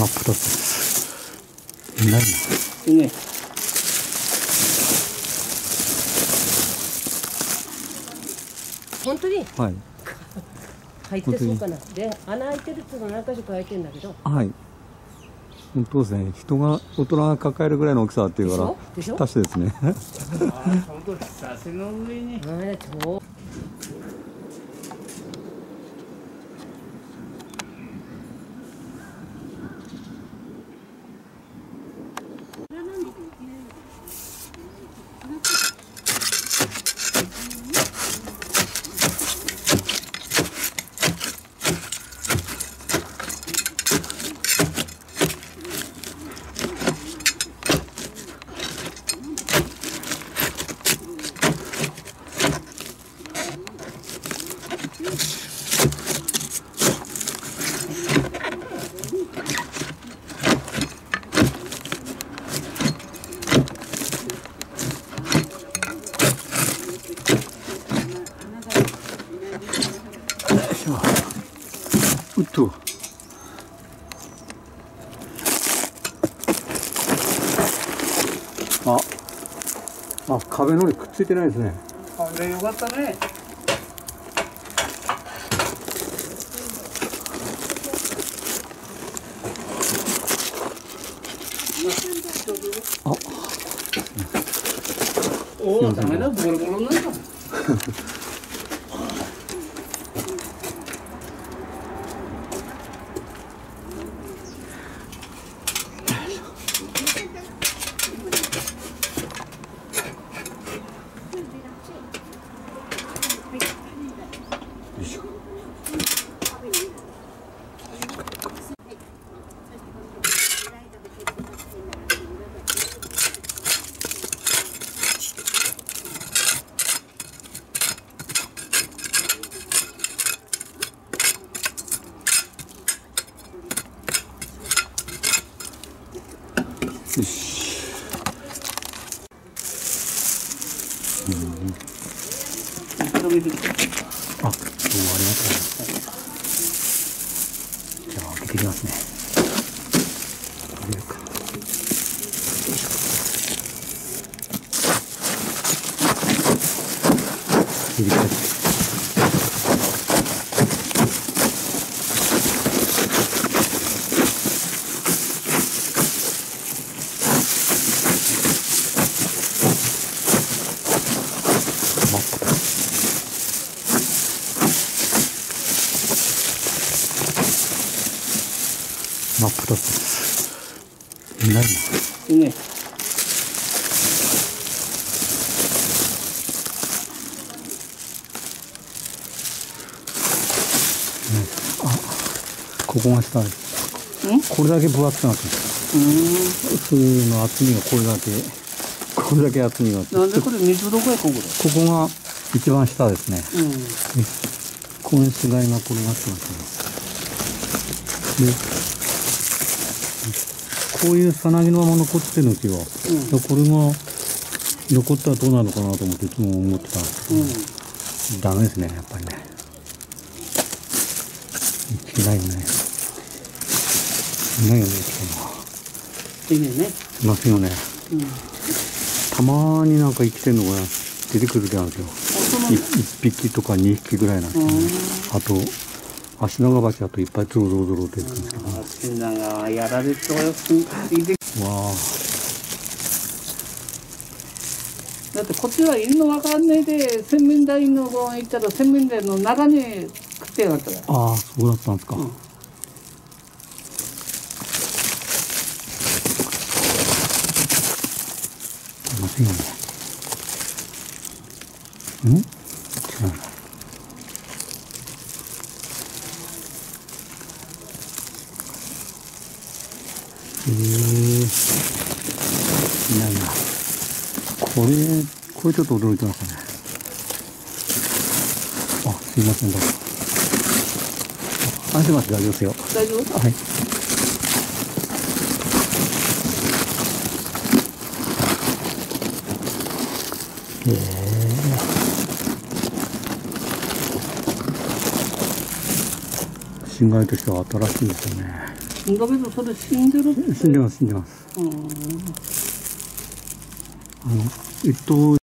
真っ二つです。いないな。いいね。本当に？はい。入ってそうかなで穴開いてるっていうのは何箇所か開いてるんだけどはい。本当ですね。人が、大人が抱えるぐらいの大きさっていうから、ぴったしですね。ああ、本当させの上に。っと。あ、あ、壁のりくっついてないですね。あれよかったね。あ、おお、ダメだ、ボロボロになった。よし。広げてあ、どうもありがとうございます。じゃあ開けてきますね。開けるか。よいしょ。入れ替えて。真っ二つです。いないな。いいね。ここが下です。ん？これだけ分厚くなってます。う普通の厚みがこれだけ、これだけ厚みが。なんでこれ水どこや、ここで。ここが一番下ですね。うん。この死骸が転がってますね。で、こういうさなぎのまま残ってるんですよ。うんでこれが残ったらどうなるのかなと思っていつも思ってたんですけど、うん。ダメですね、やっぱりね。いけないね。いないよね、今日は。いいね。いますよね。うん。たまになんか生きてるのが出てくる時あるんですよ。そのい一匹とか二匹ぐらいなんですよね。あと、足長鉢だといっぱいゾロゾロゾロ出てくるんですけど。わ足長やられてよいいであ、だってこっちは犬のわかんないで洗面台の方行ったら洗面台の中に食ってやがったああ、そうだったんですか。うんいませんよね。ん？違うな。えー、いないな。これ、これちょっと驚いてますね。あ、すいません、どうぞ。あ、安心ます、大丈夫ですよ。大丈夫？はい。ええ。心外としては新しいですよね。だけどそれ死んでる死んでます、死んでます。うんあの、一頭